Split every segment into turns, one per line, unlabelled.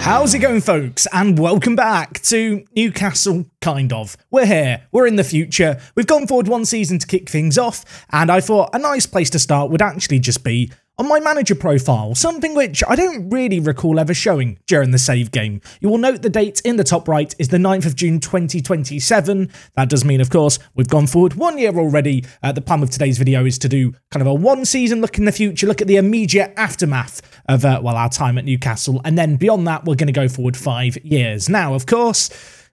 How's it going, folks? And welcome back to Newcastle, kind of. We're here, we're in the future. We've gone forward one season to kick things off, and I thought a nice place to start would actually just be on my manager profile, something which I don't really recall ever showing during the save game. You will note the date in the top right is the 9th of June 2027. That does mean, of course, we've gone forward one year already. Uh, the plan of today's video is to do kind of a one season look in the future, look at the immediate aftermath of, uh, well, our time at Newcastle. And then beyond that, we're going to go forward five years. Now, of course,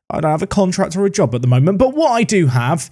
I don't have a contract or a job at the moment, but what I do have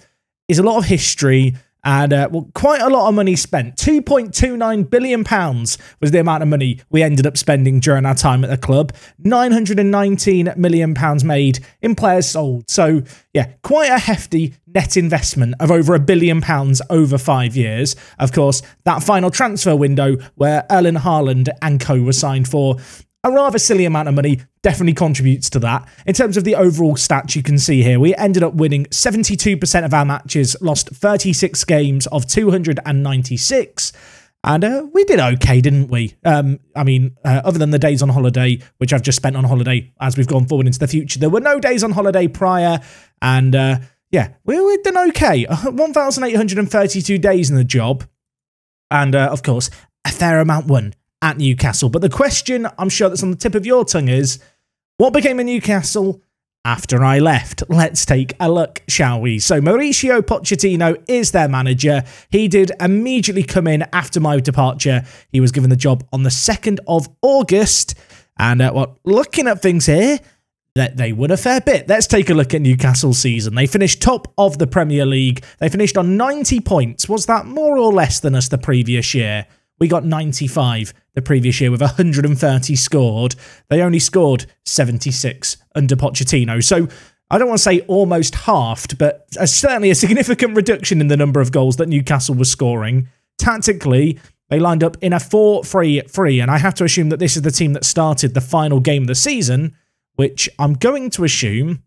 is a lot of history and uh, well, quite a lot of money spent. 2.29 billion pounds was the amount of money we ended up spending during our time at the club. 919 million pounds made in players sold. So yeah, quite a hefty net investment of over a billion pounds over five years. Of course, that final transfer window where Erling Haaland and co were signed for a rather silly amount of money definitely contributes to that. In terms of the overall stats you can see here, we ended up winning 72% of our matches, lost 36 games of 296. And uh, we did okay, didn't we? Um, I mean, uh, other than the days on holiday, which I've just spent on holiday as we've gone forward into the future, there were no days on holiday prior. And uh, yeah, we, we've done okay. 1,832 days in the job. And uh, of course, a fair amount won at Newcastle. But the question I'm sure that's on the tip of your tongue is what became of Newcastle after I left? Let's take a look, shall we? So, Mauricio Pochettino is their manager. He did immediately come in after my departure. He was given the job on the 2nd of August. And, uh, well, looking at things here, that they won a fair bit. Let's take a look at Newcastle's season. They finished top of the Premier League. They finished on 90 points. Was that more or less than us the previous year? We got 95 the previous year with 130 scored. They only scored 76 under Pochettino. So I don't want to say almost halved, but certainly a significant reduction in the number of goals that Newcastle was scoring. Tactically, they lined up in a 4 3 3, and I have to assume that this is the team that started the final game of the season, which I'm going to assume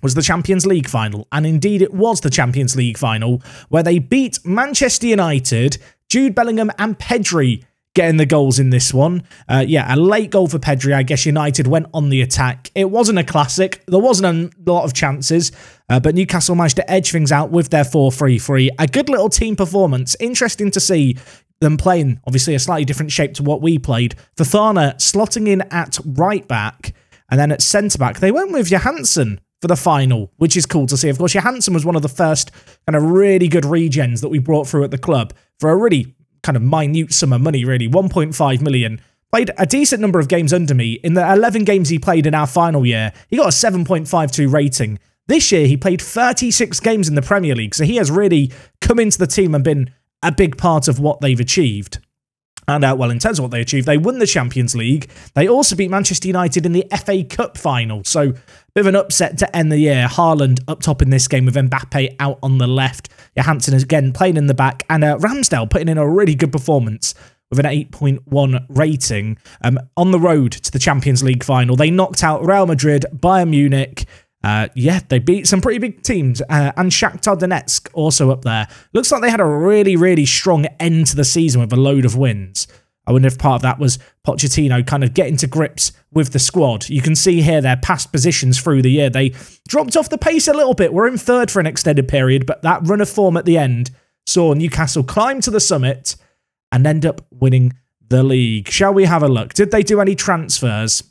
was the Champions League final. And indeed, it was the Champions League final where they beat Manchester United Jude Bellingham and Pedri getting the goals in this one. Uh, yeah, a late goal for Pedri. I guess United went on the attack. It wasn't a classic. There wasn't a lot of chances, uh, but Newcastle managed to edge things out with their 4 3 3. A good little team performance. Interesting to see them playing, obviously, a slightly different shape to what we played. Fofana slotting in at right back, and then at centre back, they went with Johansson for the final, which is cool to see. Of course, Johansson was one of the first kind of really good regens that we brought through at the club for a really kind of minute sum of money, really 1.5 million. Played a decent number of games under me. In the 11 games he played in our final year, he got a 7.52 rating. This year, he played 36 games in the Premier League, so he has really come into the team and been a big part of what they've achieved. And uh, well, in terms of what they achieved, they won the Champions League. They also beat Manchester United in the FA Cup final. So, bit of an upset to end the year. Haaland up top in this game with Mbappe out on the left. Johansson is again playing in the back. And uh, Ramsdale putting in a really good performance with an 8.1 rating um, on the road to the Champions League final. They knocked out Real Madrid, Bayern Munich, uh, yeah, they beat some pretty big teams. Uh, and Shakhtar Donetsk also up there. Looks like they had a really, really strong end to the season with a load of wins. I wonder if part of that was Pochettino kind of getting to grips with the squad. You can see here their past positions through the year. They dropped off the pace a little bit. We're in third for an extended period, but that run of form at the end saw Newcastle climb to the summit and end up winning the league. Shall we have a look? Did they do any transfers?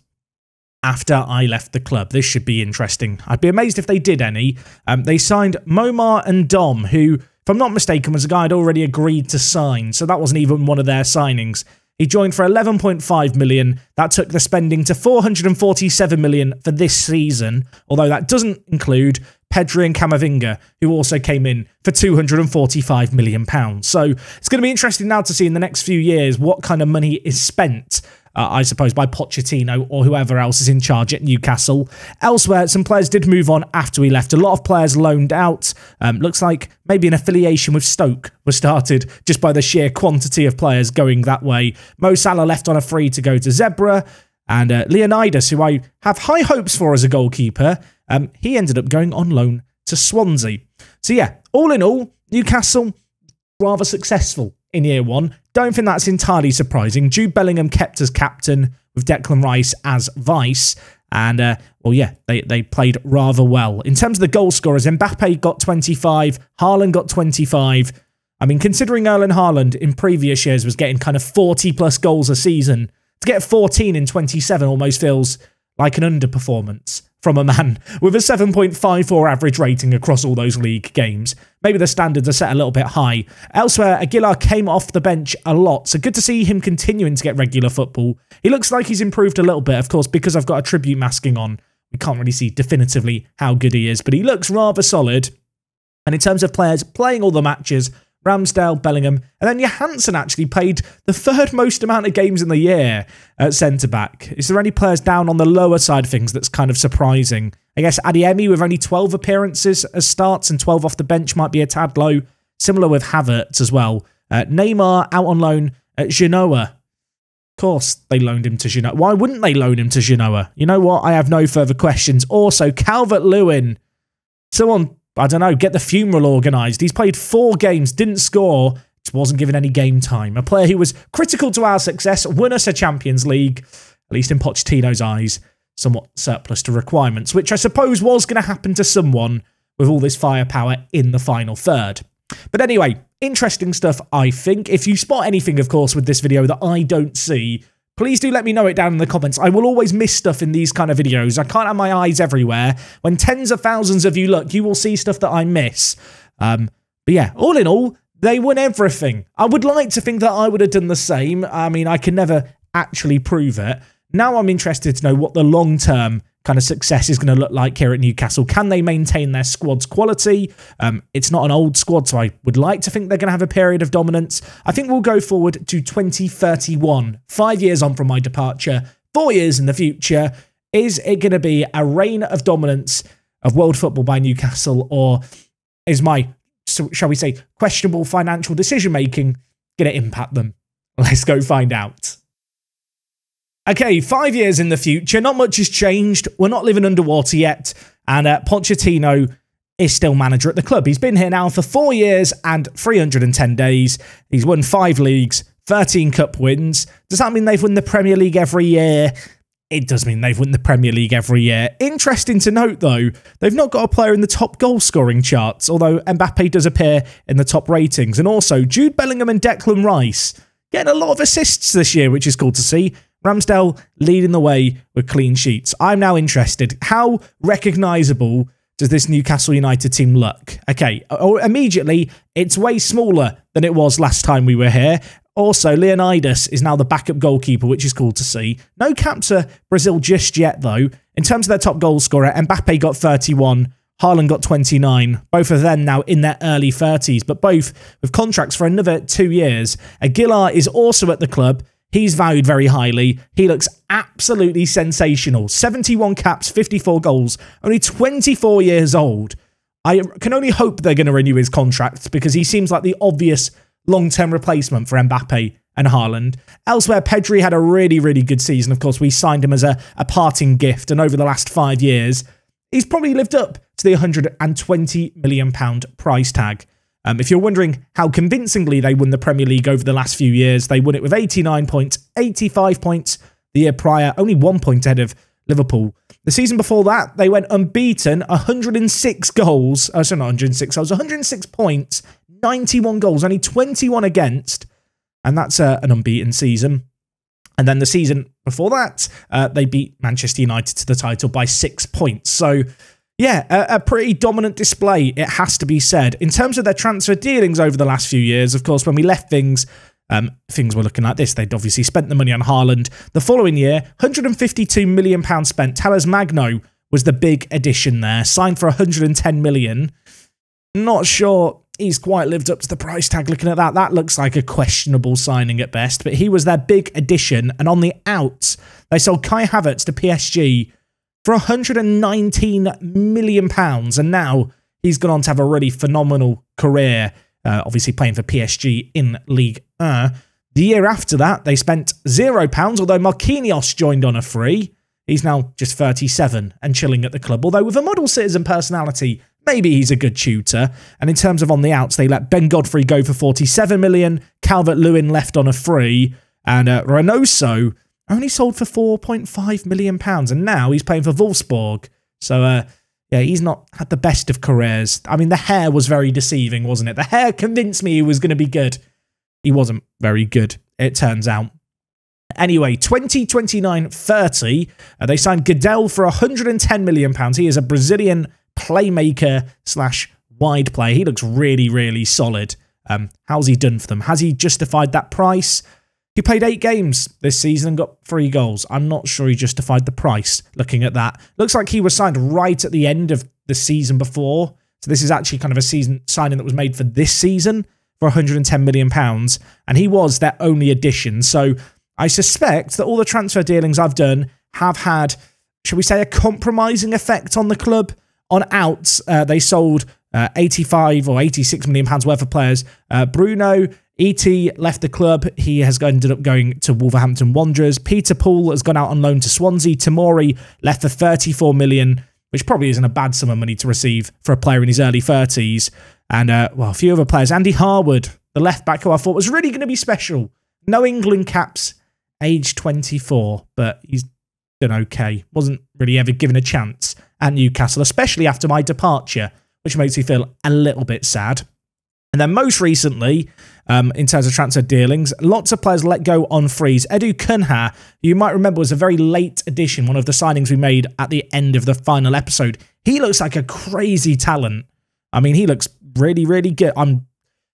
after I left the club. This should be interesting. I'd be amazed if they did any. Um, they signed Momar and Dom, who, if I'm not mistaken, was a guy I'd already agreed to sign, so that wasn't even one of their signings. He joined for 11.5 million. That took the spending to 447 million for this season, although that doesn't include Pedri and Camavinga, who also came in for 245 million pounds. So it's going to be interesting now to see in the next few years what kind of money is spent uh, I suppose, by Pochettino or whoever else is in charge at Newcastle. Elsewhere, some players did move on after we left. A lot of players loaned out. Um, looks like maybe an affiliation with Stoke was started just by the sheer quantity of players going that way. Mo Salah left on a free to go to Zebra. And uh, Leonidas, who I have high hopes for as a goalkeeper, um, he ended up going on loan to Swansea. So, yeah, all in all, Newcastle rather successful in year one. Don't think that's entirely surprising. Jude Bellingham kept as captain with Declan Rice as vice. And, uh, well, yeah, they, they played rather well. In terms of the goal scorers, Mbappe got 25, Haaland got 25. I mean, considering Erling Haaland in previous years was getting kind of 40 plus goals a season, to get 14 in 27 almost feels like an underperformance from a man with a 7.54 average rating across all those league games. Maybe the standards are set a little bit high. Elsewhere, Aguilar came off the bench a lot, so good to see him continuing to get regular football. He looks like he's improved a little bit, of course, because I've got attribute masking on. We can't really see definitively how good he is, but he looks rather solid. And in terms of players playing all the matches, Ramsdale, Bellingham, and then Johansson actually played the third most amount of games in the year at centre back. Is there any players down on the lower side of things that's kind of surprising? I guess Adeyemi with only 12 appearances as starts and 12 off the bench might be a tad low. Similar with Havertz as well. Uh, Neymar out on loan at Genoa. Of course, they loaned him to Genoa. Why wouldn't they loan him to Genoa? You know what? I have no further questions. Also, Calvert Lewin. Someone I don't know, get the funeral organised. He's played four games, didn't score, wasn't given any game time. A player who was critical to our success, won us a Champions League, at least in Pochettino's eyes, somewhat surplus to requirements, which I suppose was going to happen to someone with all this firepower in the final third. But anyway, interesting stuff, I think. If you spot anything, of course, with this video that I don't see, Please do let me know it down in the comments. I will always miss stuff in these kind of videos. I can't have my eyes everywhere. When tens of thousands of you look, you will see stuff that I miss. Um, but yeah, all in all, they won everything. I would like to think that I would have done the same. I mean, I can never actually prove it. Now I'm interested to know what the long term kind of success is going to look like here at Newcastle. Can they maintain their squad's quality? Um, it's not an old squad, so I would like to think they're going to have a period of dominance. I think we'll go forward to 2031, five years on from my departure, four years in the future. Is it going to be a reign of dominance of world football by Newcastle, or is my, shall we say, questionable financial decision making going to impact them? Let's go find out. Okay, five years in the future, not much has changed. We're not living underwater yet, and uh, Pochettino is still manager at the club. He's been here now for four years and 310 days. He's won five leagues, 13 cup wins. Does that mean they've won the Premier League every year? It does mean they've won the Premier League every year. Interesting to note, though, they've not got a player in the top goal scoring charts, although Mbappe does appear in the top ratings. And also, Jude Bellingham and Declan Rice getting a lot of assists this year, which is cool to see. Ramsdale leading the way with clean sheets. I'm now interested. How recognisable does this Newcastle United team look? Okay, immediately, it's way smaller than it was last time we were here. Also, Leonidas is now the backup goalkeeper, which is cool to see. No cap to Brazil just yet, though. In terms of their top goal scorer, Mbappe got 31, Haaland got 29. Both of them now in their early 30s, but both with contracts for another two years. Aguilar is also at the club. He's valued very highly. He looks absolutely sensational. 71 caps, 54 goals, only 24 years old. I can only hope they're going to renew his contract because he seems like the obvious long term replacement for Mbappe and Haaland. Elsewhere, Pedri had a really, really good season. Of course, we signed him as a, a parting gift, and over the last five years, he's probably lived up to the £120 million price tag. Um, if you're wondering how convincingly they won the Premier League over the last few years, they won it with 89 points, 85 points the year prior, only one point ahead of Liverpool. The season before that, they went unbeaten, 106 goals. Oh, sorry, not 106 goals, 106 points, 91 goals, only 21 against. And that's uh, an unbeaten season. And then the season before that, uh, they beat Manchester United to the title by six points. So yeah, a, a, pretty dominant display, it has to be said. In terms of their transfer dealings over the last few years, of course, when we left things, um, things were looking like this. They'd obviously spent the money on Haaland. The following year, £152 million spent. Talles Magno was the big addition there, signed for £110 million. Not sure he's quite lived up to the price tag looking at that. That looks like a questionable signing at best, but he was their big addition. And on the outs, they sold Kai Havertz to PSG for 119 million pounds, and now he's gone on to have a really phenomenal career. Uh, obviously playing for PSG in League 1. The year after that, they spent zero pounds, although Marquinhos joined on a free. He's now just 37 and chilling at the club, although with a model citizen personality, maybe he's a good tutor. And in terms of on the outs, they let Ben Godfrey go for 47 million, Calvert Lewin left on a free, and uh, Reynoso only sold for 4.5 million pounds, and now he's playing for Wolfsburg. So, uh, yeah, he's not had the best of careers. I mean, the hair was very deceiving, wasn't it? The hair convinced me he was going to be good. He wasn't very good, it turns out. Anyway, 2029 30, uh, they signed Gudelj for 110 million pounds. He is a Brazilian playmaker slash wide player. He looks really, really solid. Um, how's he done for them? Has he justified that price? He played eight games this season and got three goals. I'm not sure he justified the price looking at that. Looks like he was signed right at the end of the season before. So this is actually kind of a season signing that was made for this season for 110 million pounds and he was their only addition. So I suspect that all the transfer dealings I've done have had shall we say a compromising effect on the club. On outs, uh, they sold uh, 85 or 86 million pounds worth of players. Uh, Bruno ET left the club. He has ended up going to Wolverhampton Wanderers. Peter Poole has gone out on loan to Swansea. Tomori left for 34 million, which probably isn't a bad sum of money to receive for a player in his early 30s. And uh, well, a few other players. Andy Harwood, the left back, who I thought was really going to be special. No England caps, age 24, but he's done okay. Wasn't really ever given a chance at Newcastle, especially after my departure which makes me feel a little bit sad. And then most recently, um, in terms of transfer dealings, lots of players let go on frees. Edu Cunha, you might remember, was a very late addition, one of the signings we made at the end of the final episode. He looks like a crazy talent. I mean, he looks really, really good. I'm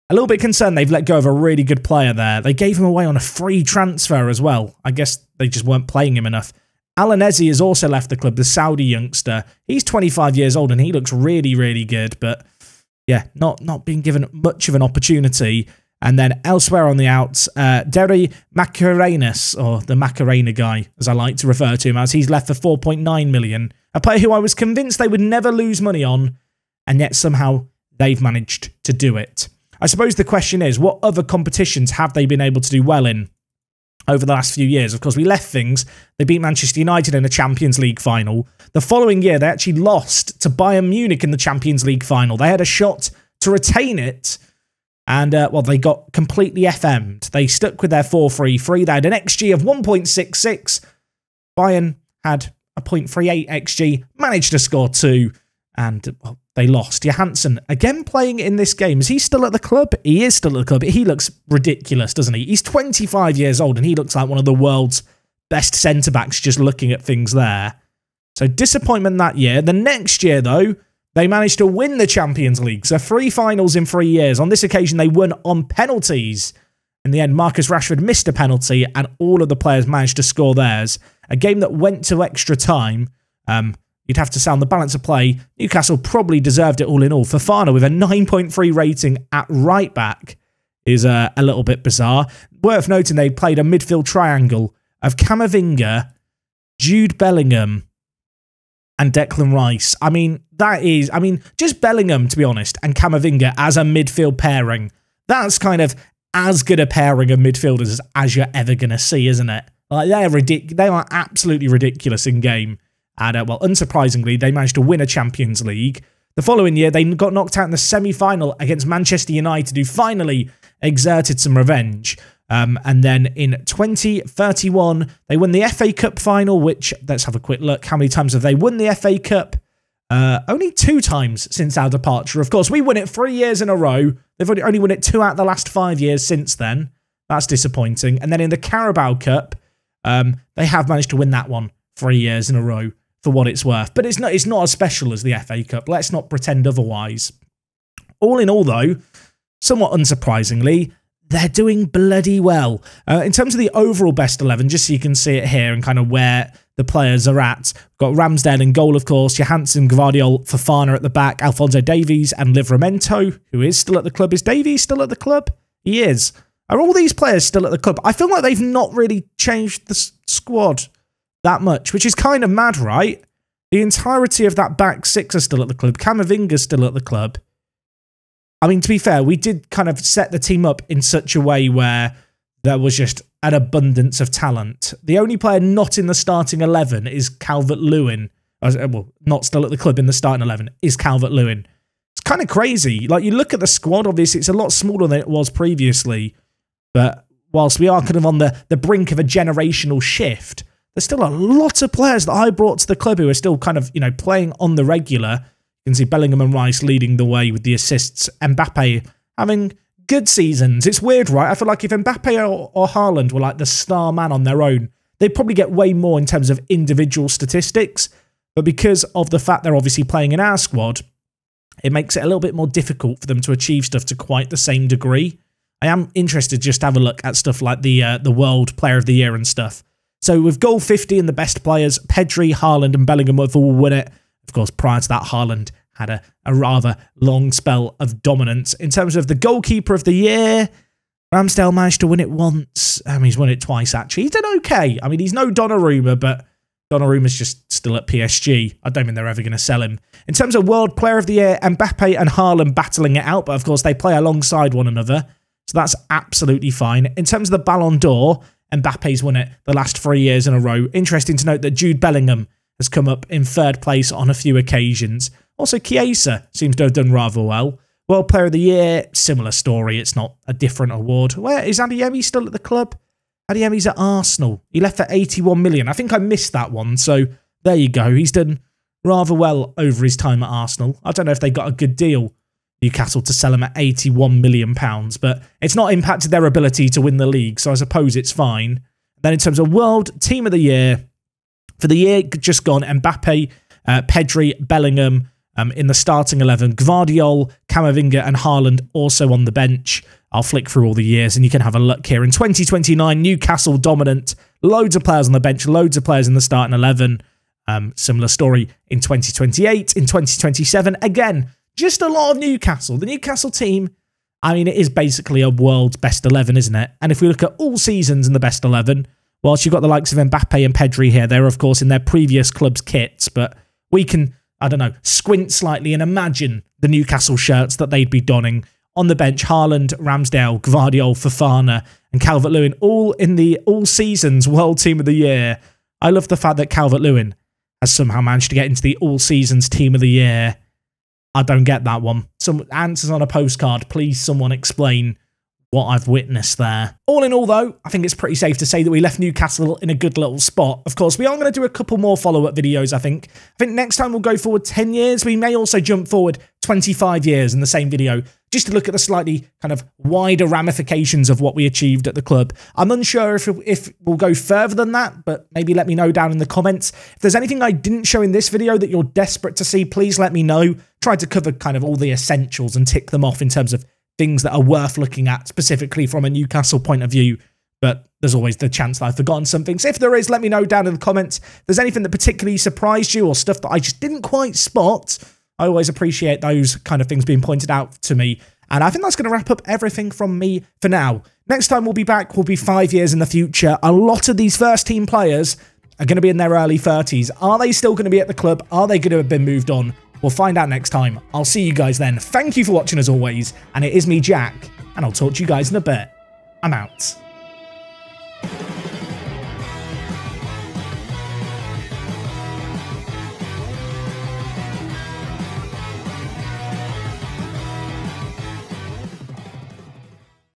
a little bit concerned they've let go of a really good player there. They gave him away on a free transfer as well. I guess they just weren't playing him enough. Alanezi has also left the club, the Saudi youngster. He's 25 years old and he looks really, really good, but yeah, not not being given much of an opportunity. And then elsewhere on the outs, uh, Derry Macarenas, or the Macarena guy, as I like to refer to him as, he's left for 4.9 million. A player who I was convinced they would never lose money on, and yet somehow they've managed to do it. I suppose the question is, what other competitions have they been able to do well in? over the last few years. Of course, we left things. They beat Manchester United in a Champions League final. The following year, they actually lost to Bayern Munich in the Champions League final. They had a shot to retain it. And, uh, well, they got completely FM'd. They stuck with their 4 3 3. They had an XG of 1.66. Bayern had a 0.38 XG, managed to score two. And, well, they lost. Johansson, again playing in this game. Is he still at the club? He is still at the club. He looks ridiculous, doesn't he? He's 25 years old and he looks like one of the world's best centre backs just looking at things there. So disappointment that year. The next year, though, they managed to win the Champions League. So three finals in three years. On this occasion, they won on penalties. In the end, Marcus Rashford missed a penalty and all of the players managed to score theirs. A game that went to extra time. Um, You'd have to sound the balance of play. Newcastle probably deserved it all in all. Fofana with a 9.3 rating at right back is uh, a little bit bizarre. Worth noting they played a midfield triangle of Camavinga, Jude Bellingham, and Declan Rice. I mean, that is, I mean, just Bellingham, to be honest, and Camavinga as a midfield pairing. That's kind of as good a pairing of midfielders as, you're ever going to see, isn't it? Like, they're ridic- they are absolutely ridiculous in game. And, uh, well, unsurprisingly, they managed to win a Champions League. The following year, they got knocked out in the semi final against Manchester United, who finally exerted some revenge. Um, and then in 2031, they won the FA Cup final, which, let's have a quick look. How many times have they won the FA Cup? Uh, only two times since our departure. Of course, we won it three years in a row. They've only, won it two out of the last five years since then. That's disappointing. And then in the Carabao Cup, um, they have managed to win that one three years in a row for what it's worth. But it's not it's not as special as the FA Cup. Let's not pretend otherwise. All in all, though, somewhat unsurprisingly, they're doing bloody well. Uh, in terms of the overall best 11, just so you can see it here and kind of where the players are at. We've got Ramsdale in goal, of course, Johansson, Gvardiol, Fofana at the back, Alfonso Davies and Livramento, who is still at the club. Is Davies still at the club? He is. Are all these players still at the club? I feel like they've not really changed the squad that much, which is kind of mad, right? The entirety of that back six are still at the club. Camavinga's still at the club. I mean, to be fair, we did kind of set the team up in such a way where there was just an abundance of talent. The only player not in the starting 11 is Calvert Lewin. Uh, well, not still at the club in the starting 11, is Calvert Lewin. It's kind of crazy. Like, you look at the squad, obviously, it's a lot smaller than it was previously, but whilst we are kind of on the, the brink of a generational shift, there's still a lot of players that I brought to the club who are still kind of, you know, playing on the regular. You can see Bellingham and Rice leading the way with the assists. Mbappe having good seasons. It's weird, right? I feel like if Mbappe or, or Haaland were like the star man on their own, they'd probably get way more in terms of individual statistics. But because of the fact they're obviously playing in our squad, it makes it a little bit more difficult for them to achieve stuff to quite the same degree. I am interested just to have a look at stuff like the uh, the World Player of the Year and stuff. So with goal 50 and the best players, Pedri, Haaland and Bellingham have all won it. Of course, prior to that, Haaland had a, a rather long spell of dominance. In terms of the goalkeeper of the year, Ramsdale managed to win it once. Um, he's won it twice, actually. He's done okay. I mean, he's no Donnarumma, but Donnarumma's just still at PSG. I don't think they're ever going to sell him. In terms of World Player of the Year, Mbappe and Haaland battling it out, but of course they play alongside one another. So that's absolutely fine. In terms of the Ballon d'Or, Mbappe's won it the last three years in a row. Interesting to note that Jude Bellingham has come up in third place on a few occasions. Also, Chiesa seems to have done rather well. World Player of the Year, similar story. It's not a different award. Where is Adeyemi still at the club? Adeyemi's at Arsenal. He left for 81 million. I think I missed that one. So there you go. He's done rather well over his time at Arsenal. I don't know if they got a good deal Newcastle to sell him at 81 million pounds, but it's not impacted their ability to win the league, so I suppose it's fine. Then in terms of world team of the year, for the year just gone, Mbappe, uh, Pedri, Bellingham um, in the starting 11, Gvardiol, Camavinga and Haaland also on the bench. I'll flick through all the years and you can have a look here. In 2029, Newcastle dominant, loads of players on the bench, loads of players in the starting 11. Um, similar story in 2028. In 2027, again, just a lot of Newcastle. The Newcastle team, I mean, it is basically a world's best 11, isn't it? And if we look at all seasons in the best 11, whilst you've got the likes of Mbappe and Pedri here, they're, of course, in their previous club's kits, but we can, I don't know, squint slightly and imagine the Newcastle shirts that they'd be donning. On the bench, Haaland, Ramsdale, Gvardiol, Fofana, and Calvert Lewin, all in the all seasons World Team of the Year. I love the fact that Calvert Lewin has somehow managed to get into the all seasons Team of the Year. I don't get that one. Some answers on a postcard. Please, someone explain what I've witnessed there. All in all, though, I think it's pretty safe to say that we left Newcastle in a good little spot. Of course, we are going to do a couple more follow-up videos, I think. I think next time we'll go forward 10 years. We may also jump forward 25 years in the same video, just to look at the slightly kind of wider ramifications of what we achieved at the club. I'm unsure if, if we'll go further than that, but maybe let me know down in the comments. If there's anything I didn't show in this video that you're desperate to see, please let me know. Try to cover kind of all the essentials and tick them off in terms of things that are worth looking at specifically from a Newcastle point of view. But there's always the chance that I've forgotten something. So if there is, let me know down in the comments. If there's anything that particularly surprised you or stuff that I just didn't quite spot, I always appreciate those kind of things being pointed out to me. And I think that's going to wrap up everything from me for now. Next time we'll be back, we'll be five years in the future. A lot of these first team players are going to be in their early 30s. Are they still going to be at the club? Are they going to have been moved on? We'll find out next time. I'll see you guys then. Thank you for watching as always, and it is me, Jack, and I'll talk to you guys in a bit. I'm out.